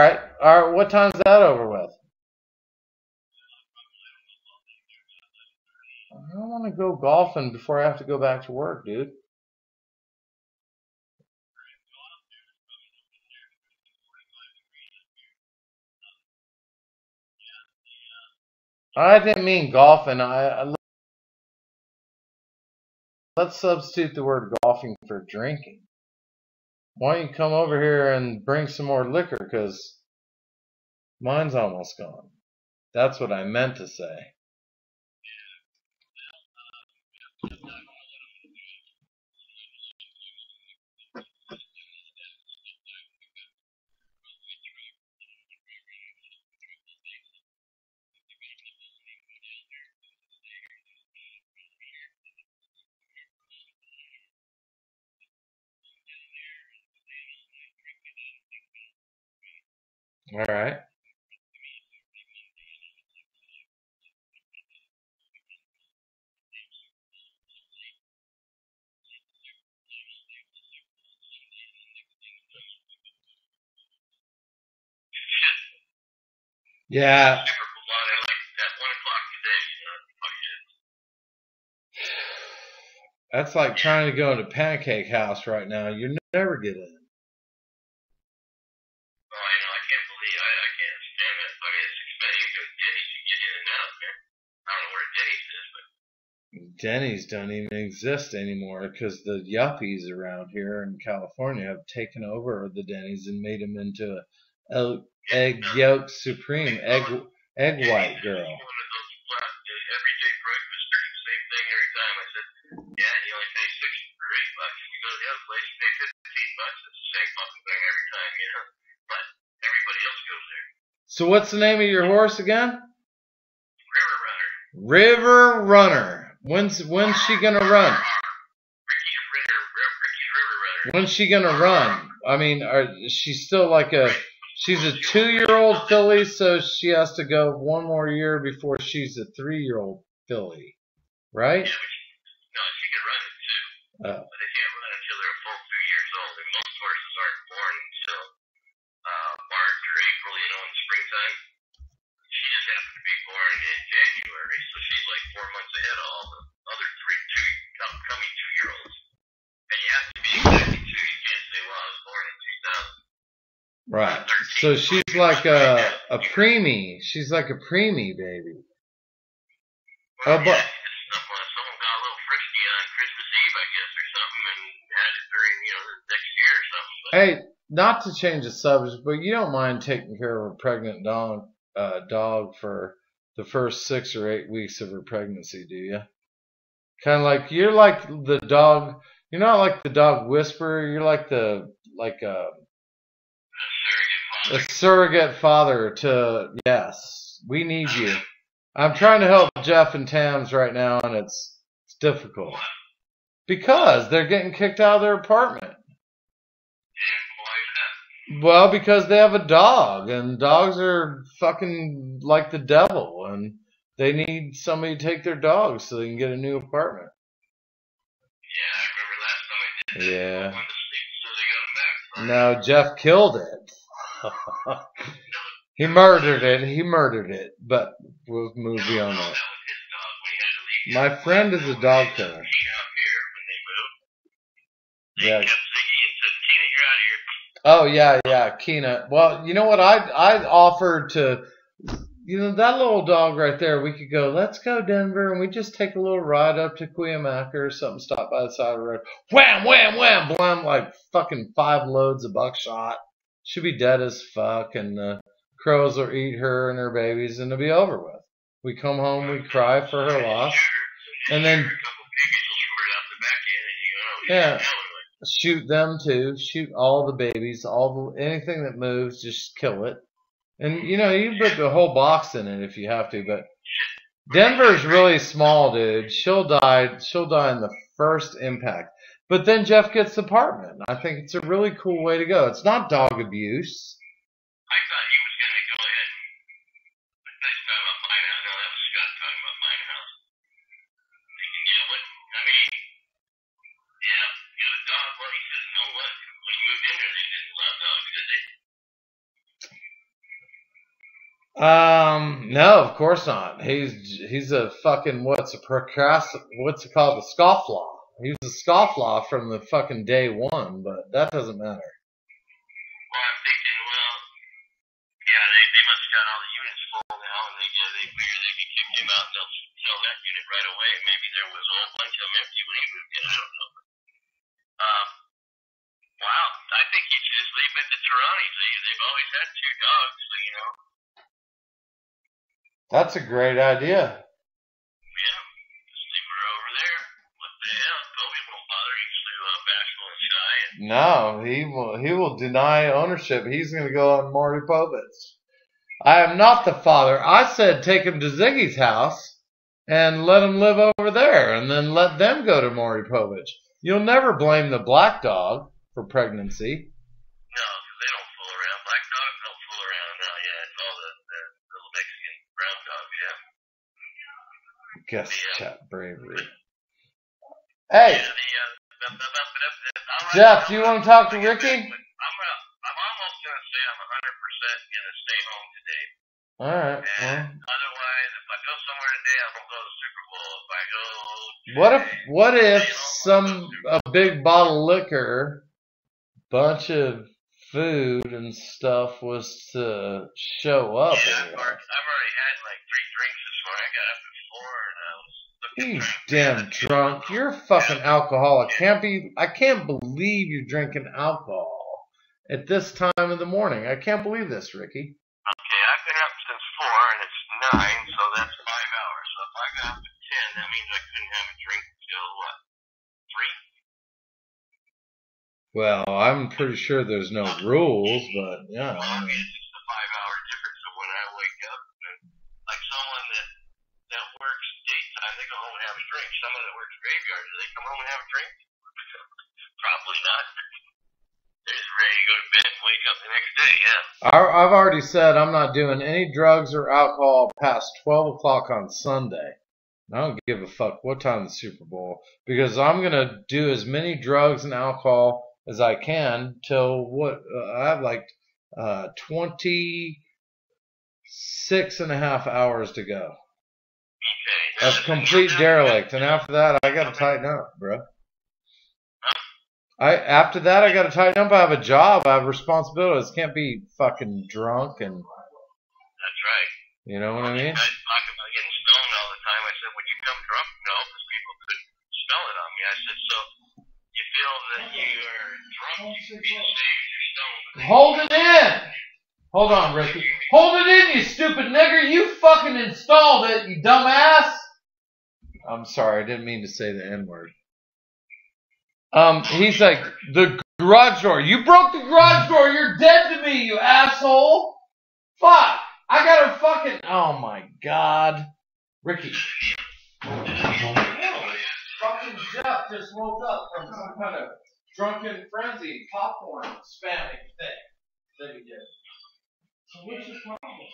right, all right. What time's that over with? I don't want to go golfing before I have to go back to work, dude. I didn't mean golfing. I, I let's substitute the word golfing for drinking. Why don't you come over here and bring some more liquor? Because mine's almost gone. That's what I meant to say. All right. Yeah, Super Bowl on at like at one o'clock today. You know, fuck shit. that's like trying to go into Pancake House right now. You never get in. I know. I can't believe. I I can't stand it. I mean, it's expensive. You go to Denny's, you get in and out, man. I don't know where Denny's is, but Denny's don't even exist anymore because the yuppies around here in California have taken over the Denny's and made them into a, a egg yolk supreme egg egg white girl. One of those flat uh, everyday breakfast drinks, same thing every time. I said, yeah, and you only pay six or eight bucks. If you go to the other place, you pay fifteen bucks. It's the same fucking thing every time, you know. But everybody else goes there. So what's the name of your horse again? River Runner. River Runner. When's when's she gonna run? When's she gonna run? I mean, are, she's still like a she's a two year old filly, so she has to go one more year before she's a three year old filly, right? Yeah, but she, no, she can run it too. Oh. But they can't run until they're a full two years old. And most horses aren't born until uh, March or April, you know, in the springtime. She just happened to be born in January, so she's like four months ahead of all the other three, two upcoming two year olds. And you have to be exactly two. You can't say, well, I was born in 2000. Right. So she's like a a preemie. She's like a preemie baby. Well, Oh, but- yeah, someone, someone got a little frisky on Christmas Eve, I guess, or something, and had it during, you know, the next year or something. But Hey, not to change the subject, but you don't mind taking care of a pregnant dog uh, dog for the first six or eight weeks of her pregnancy, do you? Kind of like you're like the dog. You're not like the dog whisperer. You're like the like uh, a father. A surrogate father to yes. We need you. I'm trying to help Jeff and Tams right now, and it's it's difficult because they're getting kicked out of their apartment. Yeah, why is that? Well, because they have a dog, and dogs are fucking like the devil, and they need somebody to take their dog so they can get a new apartment. Yeah, I remember last time I did that. Yeah. I to sleep, so they got back. No, Jeff killed it. He murdered it. He murdered it. But we'll move beyond that. My friend is a dog killer. Yeah. Oh yeah, yeah, Keena. Well, you know what? I I offered to, you know, that little dog right there. We could go. Let's go Denver, and we just take a little ride up to Cuyamaca or something. Stop by the side of the road. Wham, wham, wham, blam! Like fucking five loads of buckshot. She'll be dead as fuck, and the crows will eat her and her babies, and it'll be over with. We come home, we cry for her loss, and then yeah. Shoot them too. Shoot all the babies, all the anything that moves, just kill it. And you know, you put the whole box in it if you have to, but Denver's really small, dude. She'll die. She'll die in the first impact. But then Jeff gets the apartment. I think it's a really cool way to go. It's not dog abuse. I thought he was going to go ahead and. Talking about mine house. No, that was Scott talking about mine house. Thinking, yeah, what? I mean, yeah, got a dog. Well, he says, no, what? When he moved in there, they didn't allow dogs, did they? Um, no, of course not. He's he's a fucking what's a procrast what's it called? The scofflaw. He's a scofflaw from the fucking day one, but that doesn't matter. Well, I'm thinking, well, yeah, they, they must have got all the units full now, and they yeah, they figure they can kick him out and they'll fill that unit right away. Maybe there was a whole bunch of them empty when he moved in. I don't know. Um, wow, I think you should just leave at the Torontis. They, they've always had two dogs, so you know. That's a great idea. Yeah, just leave her over there. What the hell? Kobe won't bother. He's too uh, bashful and shy. And No, he will he will deny ownership. He's gonna go on Marty Povich. I am not the father. I said take him to Ziggy's house and let him live over there and then let them go to Maury Povich. You'll never blame the black dog for pregnancy. no, they don't fool around. Black dogs don't fool around. No, yeah, it's all the, the little Mexican brown dogs. Yeah. Guess chat bravery. Uh, right, Jeff, do you want to talk to Ricky? I'm almost gonna say I'm 100 percent gonna stay home today. All right. And Well, otherwise, if I go somewhere today, I'm gonna go to Super Bowl. If I go, what if what if some a big bottle of liquor, bunch of food and stuff was to show up? yeah, I've already. I've already had like three drinks this morning. I got up at four and I was. You damn drunk. You're a fucking alcoholic. Can't be I can't believe you're drinking alcohol at this time of the morning. I can't believe this, Ricky. Okay, I've been up since four and it's nine, so that's five hours. So if I got up at ten, that means I couldn't have a drink till what? Three? Well, I'm pretty sure there's no rules, but yeah. Well, I mean, mean, it's just a five-hour difference of when I wake up. And like someone that that works daytime, they go home and have a drink. Someone that works graveyard, do they come home and have a drink? Probably not. They're just ready to go to bed and wake up the next day. Yeah. I've already said I'm not doing any drugs or alcohol past 12 o'clock on Sunday. I don't give a fuck what time the Super Bowl because I'm gonna do as many drugs and alcohol as I can till what uh, I have like uh, 26 and a half hours to go. That's complete derelict, and after that I gotta tighten up, bro. I after that I gotta tighten up. I have a job. I have responsibilities. Can't be fucking drunk and That's right. you know what I mean. Guys talk about getting stoned all the time. I said, would you come drunk? No, because people could smell it on me. I said, so you feel that you are drunk, you can be the same you're stoned. Hold it in. Hold on, Ricky. Hold it in, you stupid nigger. You fucking installed it, you dumbass. I'm sorry, I didn't mean to say the N word. Um, he's like, the garage door. You broke the garage door. You're dead to me, you asshole. Fuck. I got her fucking. Oh my god. Ricky. Fucking Jeff just woke up from some kind of drunken frenzy popcorn spamming thing that he did. So what's the problem?